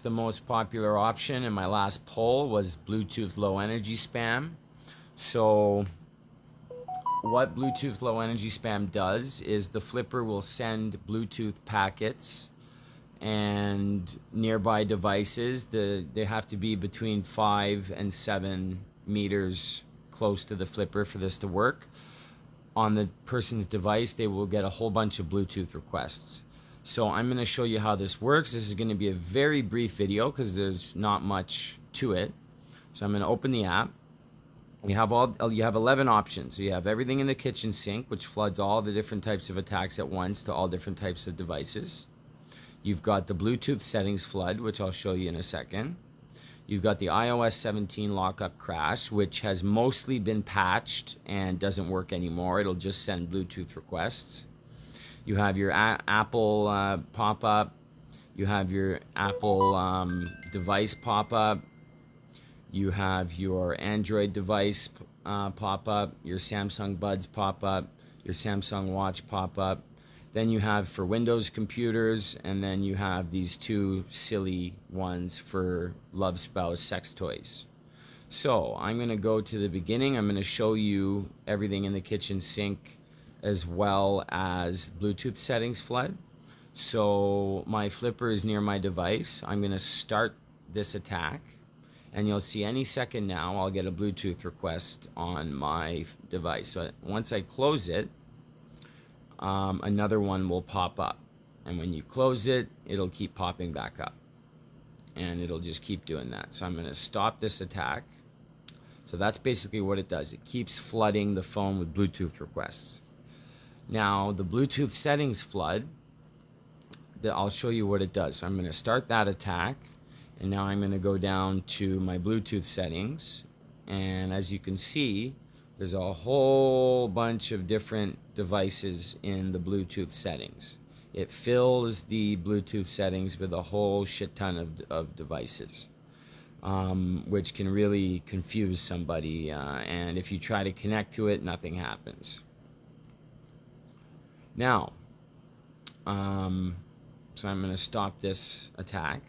the most popular option in my last poll was Bluetooth low energy spam. So what Bluetooth low energy spam does is the flipper will send Bluetooth packets and nearby devices the they have to be between 5 and 7 meters close to the flipper for this to work on the person's device they will get a whole bunch of bluetooth requests so i'm going to show you how this works this is going to be a very brief video because there's not much to it so i'm going to open the app you have all oh, you have 11 options so you have everything in the kitchen sink which floods all the different types of attacks at once to all different types of devices You've got the Bluetooth settings flood, which I'll show you in a second. You've got the iOS 17 lockup crash, which has mostly been patched and doesn't work anymore. It'll just send Bluetooth requests. You have your Apple uh, pop up. You have your Apple um, device pop up. You have your Android device uh, pop up, your Samsung Buds pop up, your Samsung Watch pop up then you have for Windows computers, and then you have these two silly ones for love spouse sex toys. So I'm going to go to the beginning. I'm going to show you everything in the kitchen sink as well as Bluetooth settings flood. So my flipper is near my device. I'm going to start this attack and you'll see any second now I'll get a Bluetooth request on my device. So once I close it, um, another one will pop up. And when you close it, it'll keep popping back up. And it'll just keep doing that. So I'm going to stop this attack. So that's basically what it does. It keeps flooding the phone with Bluetooth requests. Now, the Bluetooth settings flood, I'll show you what it does. So I'm going to start that attack. And now I'm going to go down to my Bluetooth settings. And as you can see, there's a whole bunch of different devices in the Bluetooth settings. It fills the Bluetooth settings with a whole shit ton of, of devices, um, which can really confuse somebody. Uh, and if you try to connect to it, nothing happens. Now, um, so I'm going to stop this attack.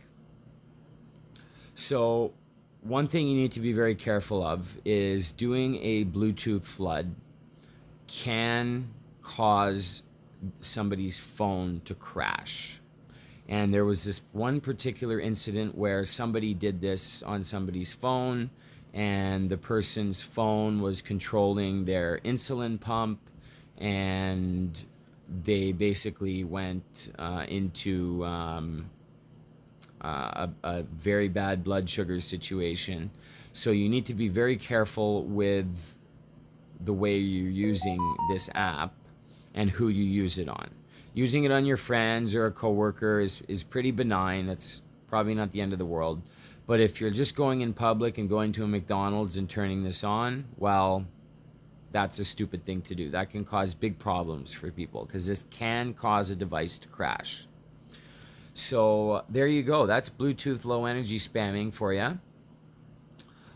So one thing you need to be very careful of is doing a Bluetooth flood can cause somebody's phone to crash. And there was this one particular incident where somebody did this on somebody's phone, and the person's phone was controlling their insulin pump, and they basically went uh, into um, uh, a, a very bad blood sugar situation. So you need to be very careful with the way you're using this app and who you use it on. Using it on your friends or a coworker is, is pretty benign. That's probably not the end of the world. But if you're just going in public and going to a McDonald's and turning this on, well, that's a stupid thing to do. That can cause big problems for people because this can cause a device to crash. So there you go. That's Bluetooth low energy spamming for you.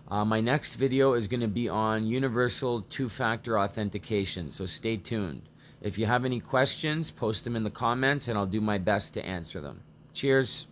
Uh, my next video is going to be on universal two-factor authentication, so stay tuned. If you have any questions, post them in the comments and I'll do my best to answer them. Cheers.